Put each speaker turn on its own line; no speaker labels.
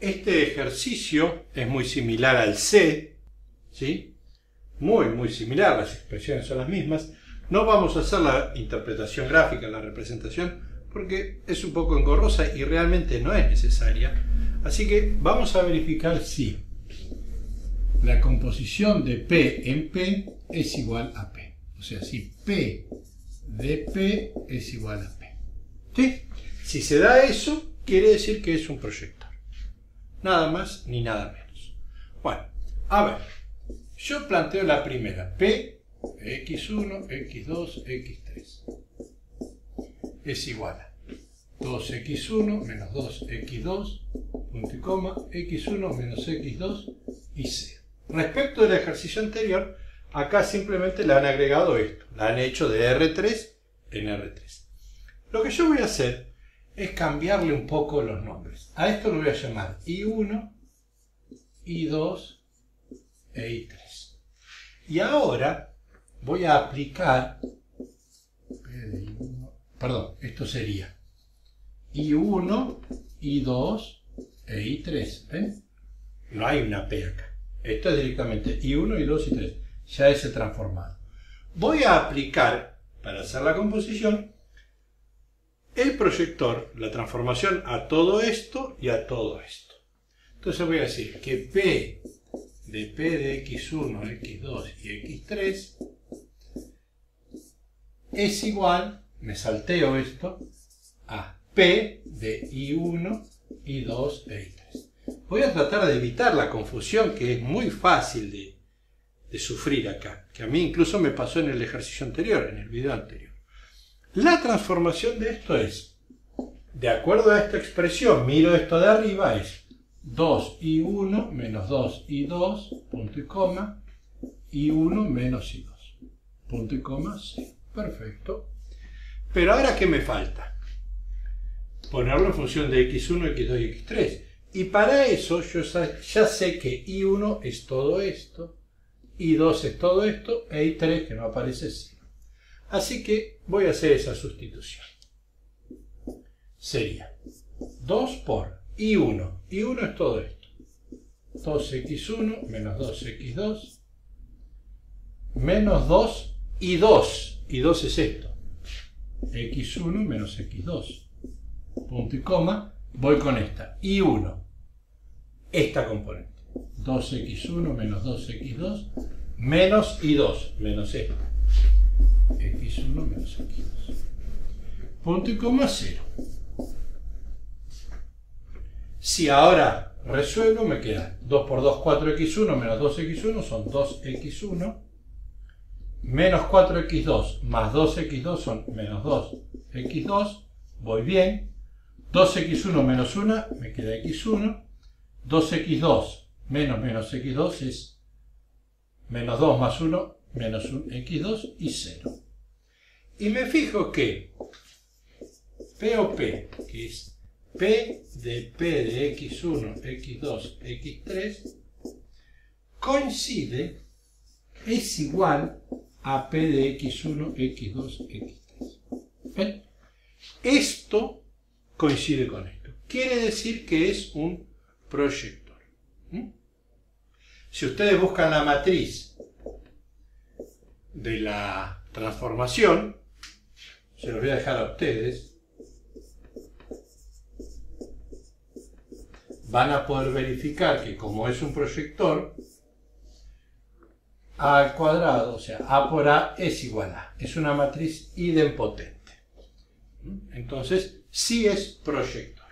Este ejercicio es muy similar al C, ¿sí? Muy, muy similar, las expresiones son las mismas. No vamos a hacer la interpretación gráfica, la representación, porque es un poco engorrosa y realmente no es necesaria. Así que vamos a verificar si la composición de P en P es igual a P. O sea, si P de P es igual a P. ¿Sí? Si se da eso, quiere decir que es un proyector. Nada más ni nada menos. Bueno, a ver, yo planteo la primera, P, X1, X2, X3. Es igual a 2X1 menos 2X2, punto y coma, X1 menos X2 y C. Respecto del ejercicio anterior, acá simplemente le han agregado esto, la han hecho de R3 en R3. Lo que yo voy a hacer es cambiarle un poco los nombres. A esto lo voy a llamar I1, I2 e I3. Y ahora voy a aplicar, perdón, esto sería I1, I2 e I3. No hay una P acá. Esto es directamente I1, I2 y I3. Ya es el transformado. Voy a aplicar, para hacer la composición, el proyector, la transformación a todo esto y a todo esto. Entonces voy a decir que P de P de X1, X2 y X3 es igual, me salteo esto, a P de I1, I2 e I3. Voy a tratar de evitar la confusión que es muy fácil de, de sufrir acá, que a mí incluso me pasó en el ejercicio anterior, en el video anterior. La transformación de esto es, de acuerdo a esta expresión, miro esto de arriba, es 2i1 menos 2i2, punto y coma, i1 menos i2, punto y coma, sí. Perfecto. Pero ahora, ¿qué me falta? Ponerlo en función de x1, x2 y x3. Y para eso yo ya sé que i1 es todo esto, i2 es todo esto, e i3, que no aparece, sí. Así que voy a hacer esa sustitución. Sería 2 por I1. I1 es todo esto. 2x1 menos 2x2 menos 2 y 2. Y 2 es esto. x1 menos x2. Punto y coma. Voy con esta. I1. Esta componente. 2x1 menos 2x2 menos i2 menos esto x1 menos x2. Punto y coma 0. Si ahora resuelvo, me queda 2 por 2, 4x1 menos 2x1 son 2x1 menos 4x2 más 2x2 son menos 2x2. Voy bien. 2x1 menos 1 me queda x1. 2x2 menos menos x2 es menos 2 más 1 menos un x2 y 0. Y me fijo que P o P, que es P de P de x1, x2, x3, coincide, es igual a P de x1, x2, x3. Esto coincide con esto. Quiere decir que es un proyector. ¿Mm? Si ustedes buscan la matriz de la transformación, se los voy a dejar a ustedes, van a poder verificar que como es un proyector, A al cuadrado, o sea, A por A es igual a. Es una matriz idempotente. Entonces, sí es proyector.